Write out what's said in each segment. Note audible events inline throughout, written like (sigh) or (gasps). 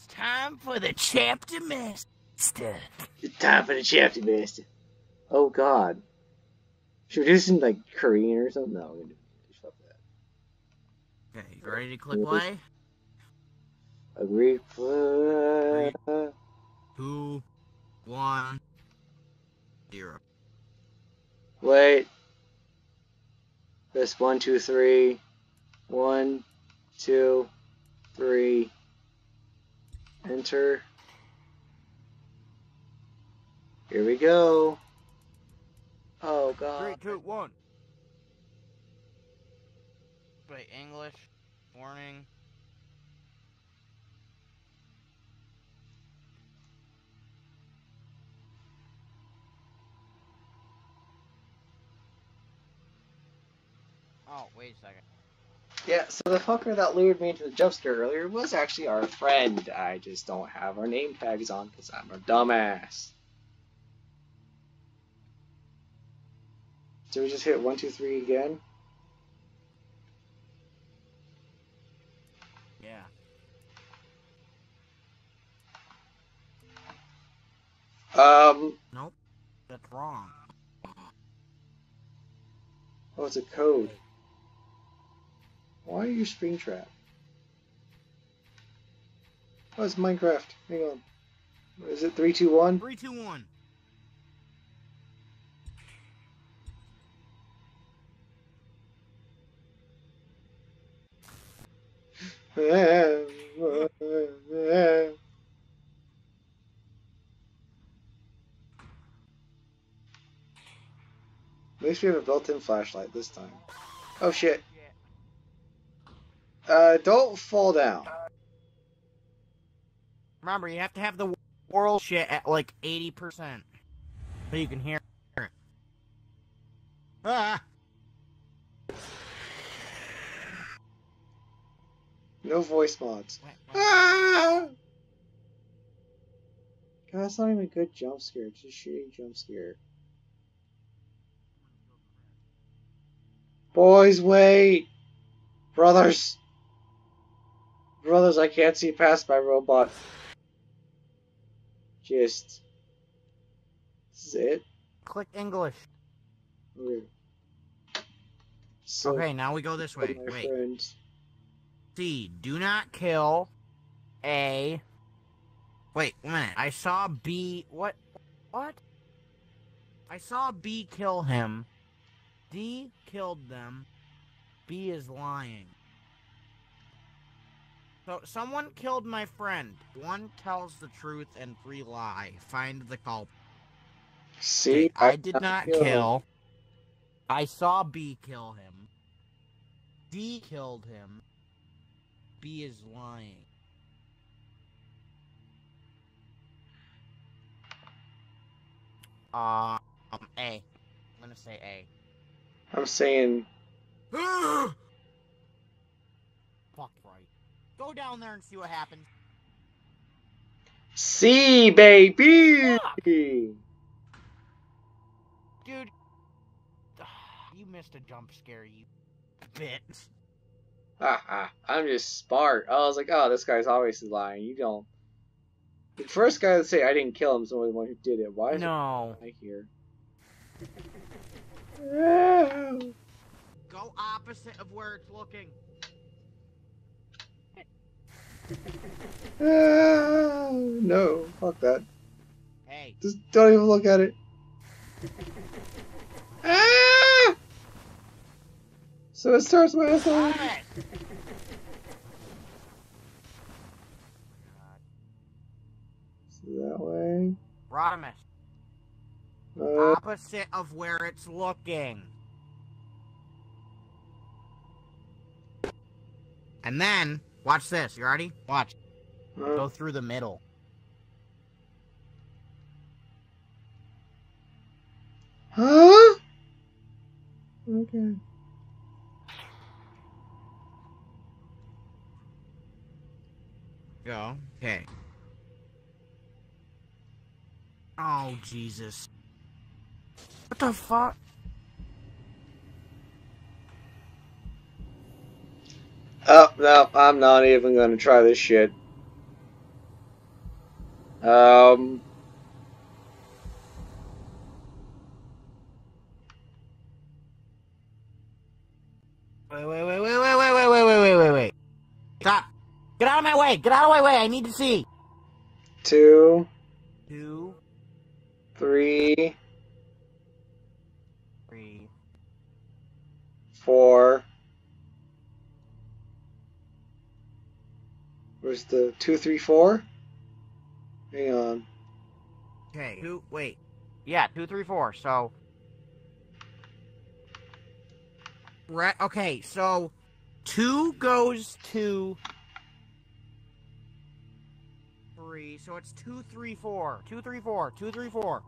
It's time for the chapter master. It's time for the chapter master. Oh God. Should we do this in like Korean or something? No, we're gonna do that. Okay, you ready to click play? Agree. Play. Two, one, zero. Wait. Press one, two, three. One, two, three. Enter. Here we go. Oh god. Three, two, one. Wait, English. Warning. Oh, wait a second. Yeah, so the fucker that lured me into the jump scare earlier was actually our friend. I just don't have our name tags on because I'm a dumbass. Did we just hit one, two, three again? Yeah. Um, Nope. That's wrong. oh, it's a code. Why are you Springtrap? Oh, it's Minecraft. Hang on. Is it three, two, one? Three, two, one. At least we have a built-in flashlight this time. Oh shit. Uh, don't fall down. Remember, you have to have the world shit at like 80%. So you can hear it. Ah! No voice mods. Ah! God, that's not even a good jump scare. It's just a shitty jump scare. Boys, wait! Brothers! Brothers, I can't see past my robot. Just. This is it? Click English. Okay. So, Okay, now we go this way. Wait. friends. C. Do not kill A. Wait, a minute. I saw B. What? What? I saw B kill him. D killed them. B is lying. So someone killed my friend. One tells the truth and three lie. Find the culprit. See? I did not kill. I saw B kill him. D killed him. B is lying. Um, A. I'm gonna say A. I'm saying. (gasps) (gasps) Fuck. Go down there and see what happens. C, baby! Dude. (sighs) You missed a jump scare, you bitch. Haha, I'm just smart. I was like, oh, this guy's always lying. You don't. The first guy to say I didn't kill him is the only one who did it. Why is No. it here? Go opposite of where it's looking. Ah, (laughs) no, fuck that. Hey. Just don't even look at it. Ah! So it starts with. Stop Uh, it! that way. Rodimus, Uh, opposite of where it's looking. And then, watch this. You ready? Watch. Go through the middle. huh? Okay. Go. Okay. Oh, Jesus. What the fuck? Oh, no, I'm not even gonna try this shit. Um. Wait, wait, wait, wait, wait, wait, wait, wait, wait, wait, wait, wait. Stop. Get out of my way. Get out of my way. I need to see. Two, Two, three, three, four. Where's the two, three, four? Hang on. Okay. Two. Wait. Yeah. Two, three, four. So. Right. Okay. So, two goes to three. So it's two, three, four. Two, three, four. Two, three, four.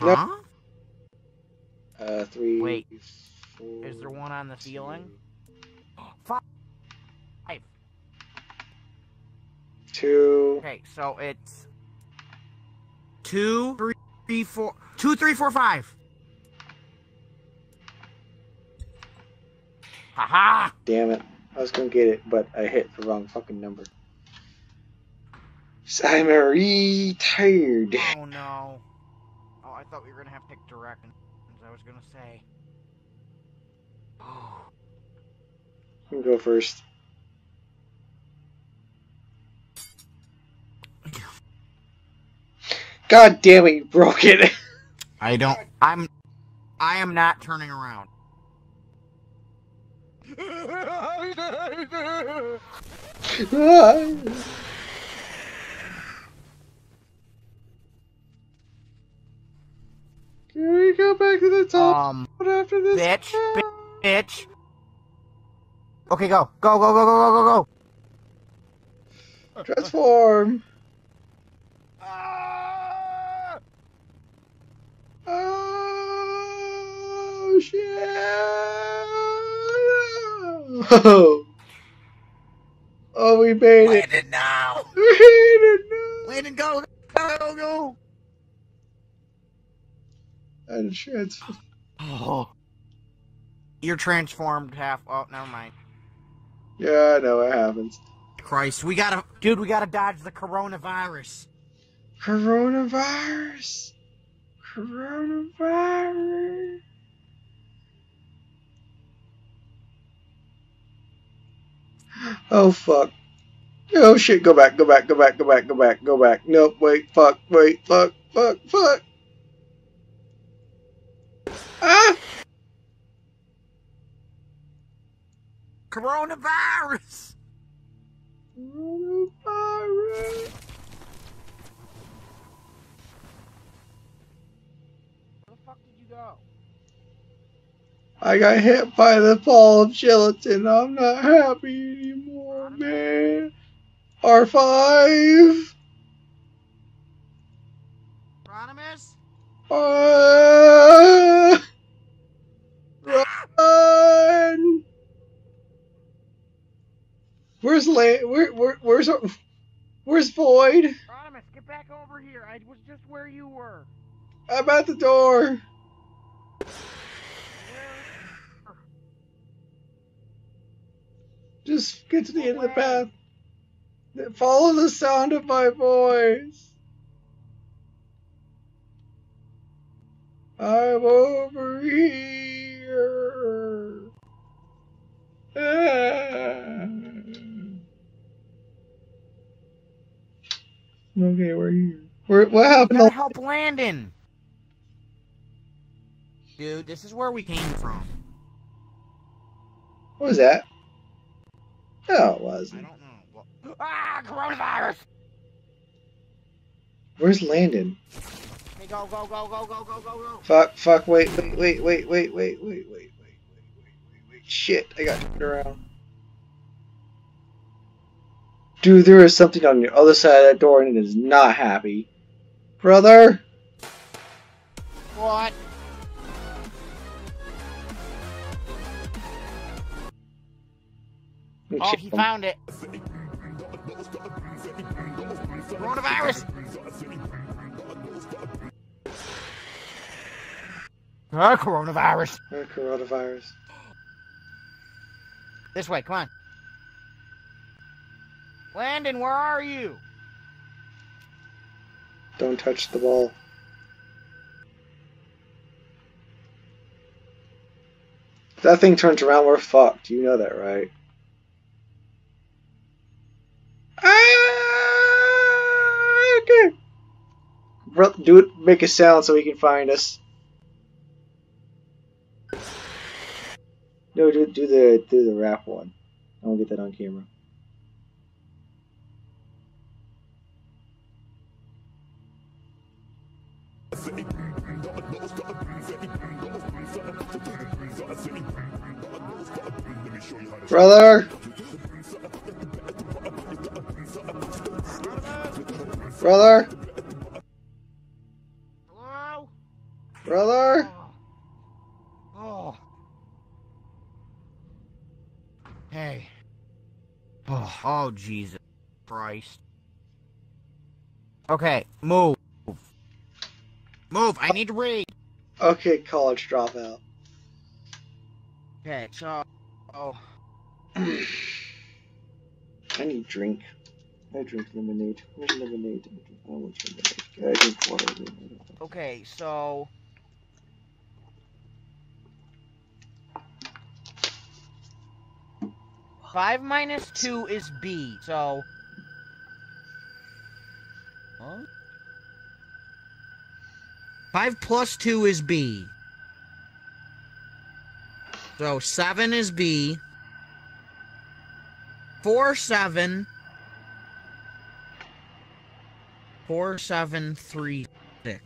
Huh? Uh, three. Wait. four, Is there one on the ceiling? Two. Okay, so it's two, three, four, two, three, four, five. Haha! Damn it. I was gonna get it, but I hit the wrong fucking number. I'm retired. Oh no. Oh, I thought we were gonna have to pick directions. I was gonna say. Oh. You can go first. God damn it, you broke it. (laughs) I don't. I'm. I am not turning around. Can we go back to the top Um, after this? bitch, bi- bitch. Okay, go, go, go, go, go, go, go, Transform. go. Ah! Oh shit! (laughs) Oh, we made it. Landon now. (laughs) We made it. No. Landon, go, go, go, go. And transform. Oh. You're transformed half. Oh, never mind. Yeah, I know it happens. Christ, we gotta, dude, we gotta dodge the coronavirus. Coronavirus. Coronavirus. Oh fuck. Oh shit, go back, go back, go back, go back, go back, go back. Nope, wait, fuck, wait, fuck, fuck, fuck. Ah! Coronavirus. Coronavirus. Where the fuck did you go? I got hit by the ball of gelatin. I'm not happy anymore, man. R5. Rodimus? Uh, run. Where's Lane? Where, where, where's Where's Void? Rodimus, get back over here. I was just where you were. I'm at the door. Just get to the end of the path. Follow the sound of my voice. I'm over here. Ah. Okay, we're here. Where, what happened? Gotta help Landon. Dude, this is where we came from. What was that? Oh, it wasn't. don't know. Ah, coronavirus! Where's Landon? Okay, go, go, go, go, go, go, go, go. Fuck, fuck, wait, wait, wait, wait, wait, wait, wait, wait, wait, wait, wait, wait, wait. Shit, I got turned around. Dude, there is something on the other side of that door and it is not happy. Brother? What? Oh, he found it. Coronavirus! Ah, coronavirus. Oh, coronavirus. This way, come on. Landon, where are you? Don't touch the ball. If that thing turns around, we're fucked. You know that, right? Ah, do it. Make a sound so he can find us. No, do do the do the rap one. I won't get that on camera. Brother! Brother! Hello? Brother! Oh. oh. Hey. Oh, oh, Jesus Christ. Okay, move. Move, I need to read. Okay, college dropout. Okay, so. Oh. (clears throat) I need drink. I drink lemonade. Where's lemonade? Oh, I want lemonade. I drink water. Okay, so. Five minus two is B, so. Huh? Five plus two is B. So seven is B. Four, seven. Four, seven, three, six.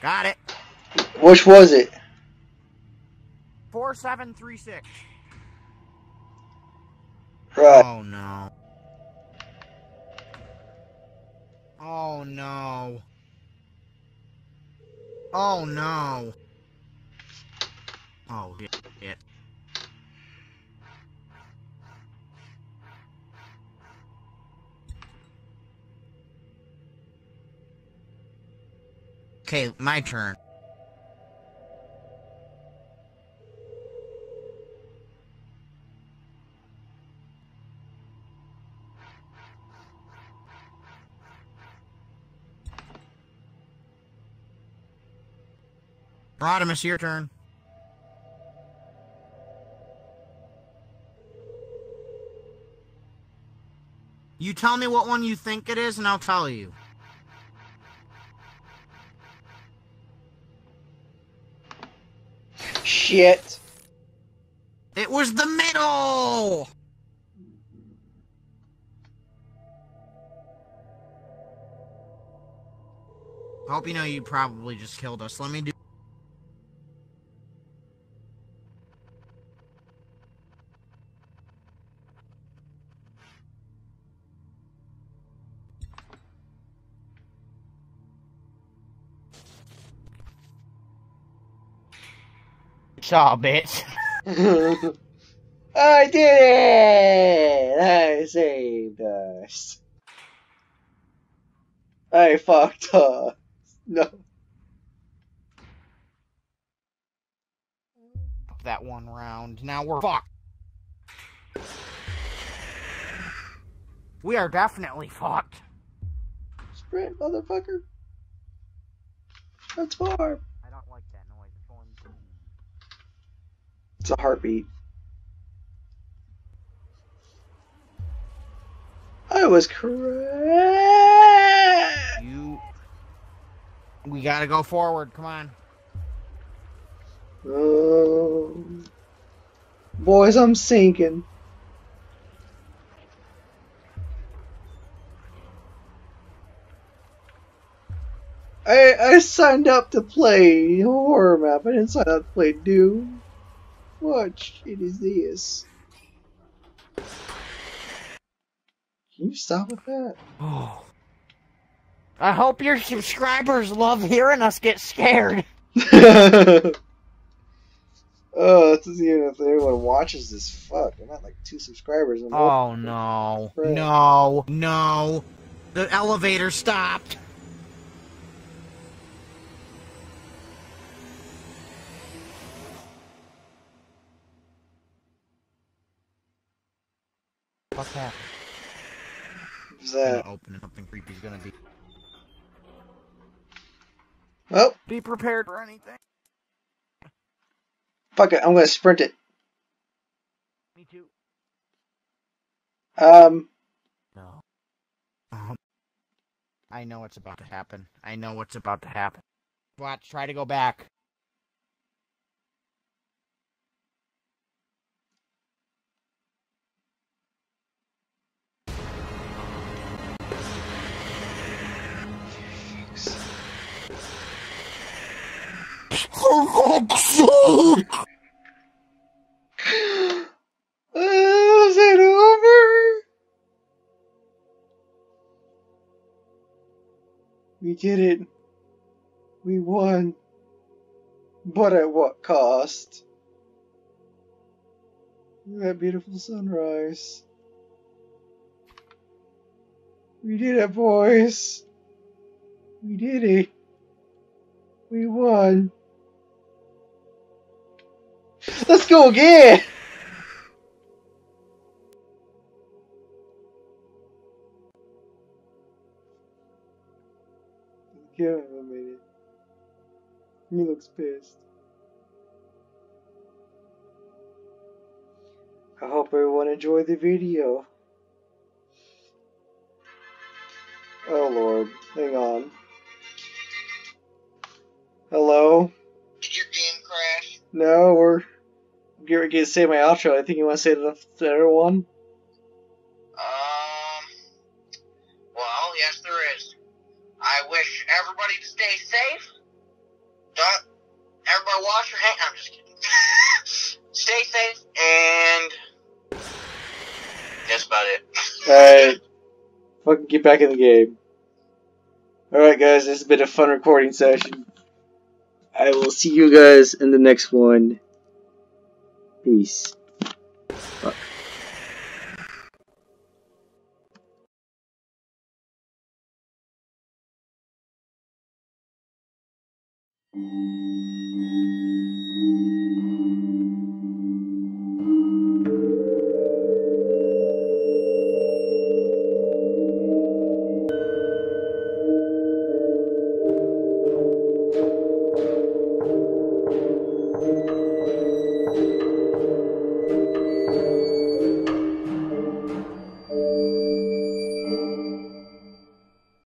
Got it. Which was it? Four, seven, three, six. Right. Oh no. Oh no. Oh no. Oh shit. Okay, my turn. Rodimus, your turn. You tell me what one you think it is, and I'll tell you. Shit. It was the middle! Hope you know you probably just killed us. Let me do. Saw, bitch. (laughs) I did it! I saved us. I fucked up. No. that one round. Now we're fucked. We are definitely fucked. Sprint, motherfucker. That's hard. I don't like that noise. It's going to... It's a heartbeat. I was correct. You. We gotta go forward. Come on. Oh. Boys, I'm sinking. I I signed up to play horror map. I didn't sign up to play Doom. What shit is this? Can you stop with that? Oh. I hope your subscribers love hearing us get scared. (laughs) oh, that's even if anyone watches this. Fuck, I'm at like two subscribers. Oh no. No. No. The elevator stopped. What's happening? What's Gonna that? open and something creepy's gonna be. Oh, Be prepared for anything. fuck it. I'm gonna sprint it. Me too. Um, No. Um, I know what's about to happen. I know what's about to happen. Watch, try to go back. Uh, is (laughs) it over? We did it. We won. But at what cost? That beautiful sunrise. We did it, boys. We did it. We won. (laughs) Let's go again! Kevin made it. He looks pissed. I hope everyone enjoyed the video. Oh lord, hang on. Hello? Did your game crash? No, we're I'm ready to say my outro. I think you want to say the to one. Um. Well, yes, there is. I wish everybody to stay safe. Don't everybody wash your hands. I'm just kidding. (laughs) stay safe and that's about it. (laughs) Alright. Fucking get back in the game. Alright guys, this has been a fun recording session. I will see you guys in the next one. Peace. Fuck.